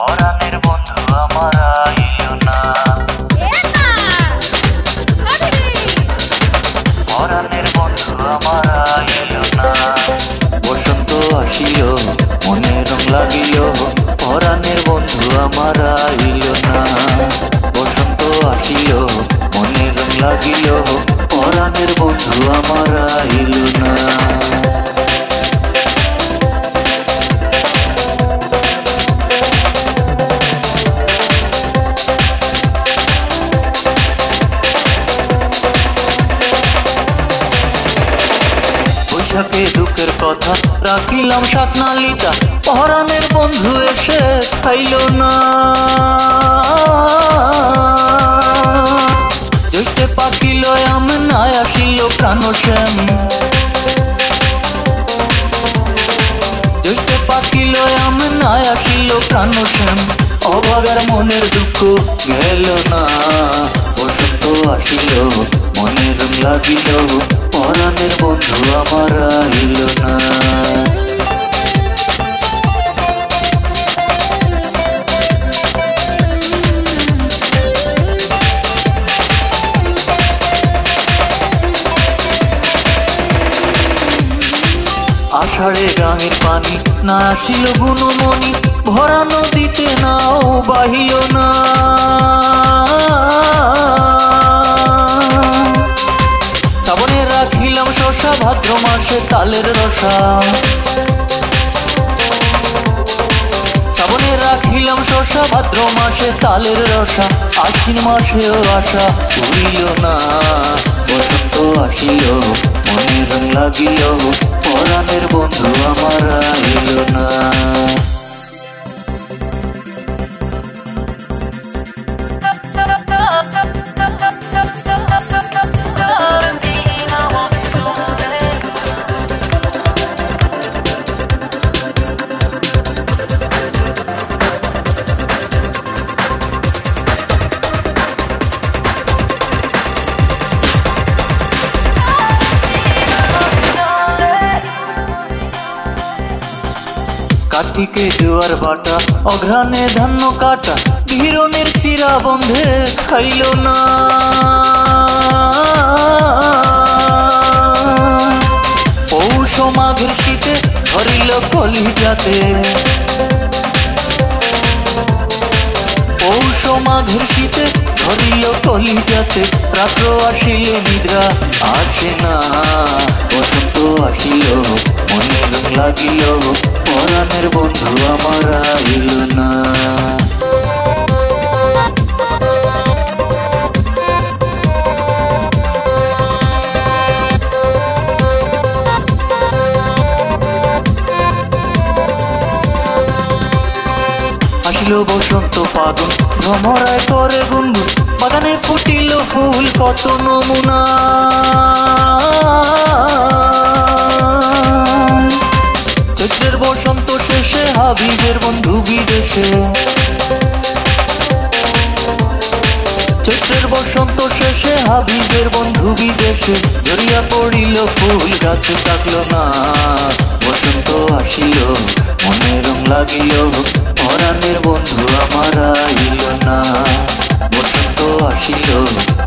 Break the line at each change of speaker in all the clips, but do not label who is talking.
পরাণের বন্ধু আমার কথা রাখিলাম সাতনালিতা, পহরানের বন্ধু এসে খাইল না। জ্যৈষ্ঠে পাকিল আম না আসিল প্রাণ শ্যাম। জ্যৈষ্ঠে পাকিল আম না আসিল প্রাণ শ্যাম। অভাগার মনের দুঃখ গেল না। বসন্ত আসিল, মনের লাগিল পরাণের বন্ধু আমার আষাঢ়ে গাঙের পানি, না আসিল গুণমণি, ভরা নদীতে নাও বাহিল না। শ্রাবণে রাখিলাম শশা, ভাদ্র মাসে তালের রসা। শ্রাবণে রাখিলাম শশা, ভাদ্র মাসে তালের রসা। আশ্বিন মাসেও আশা উড়িল না, বসন্ত আসিল, মনে রং লাগিল। পরাণের বন্ধু আমার আইল না। কার্তিকে জোয়ার বাটা, অঘ্রানে ধান্য কাটা হিরণের চিরা বন্ধে খাইল না। পৌষ মাঘের শীতে ধরিল কলি যাতে পৌষ মাঘের শীতে ধরিল কলিজাতে, রাত্র আসিল নিদ্রা আসে না। বসন্ত আসিল, মনে রং লাগিল, পরাণের বন্ধু আমার আইল আসিল বসন্ত ফাগুন। ভ্রমরায় করে গুনগুন বাগানে ফুটিল ফুল, কত নমুনা। চৈত্রের বসন্ত শেষে হাবিবের বন্ধু বিদেশে। চৈত্রের বসন্ত শেষে হাবিবের বন্ধু বিদেশে। জড়িয়া পড়িল ফুল, গাছে থাকল না। বসন্ত আসিল, মনে রং লাগিল পরাণের বন্ধু আমার আইল না। বসন্ত আসিল,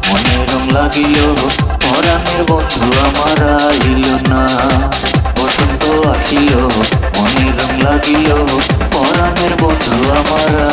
মনে রং লাগিল। পরাণের বন্ধু আমার আইল না। বসন্ত আসিল, মনে রং লাগিল। পরাণের বন্ধু আমার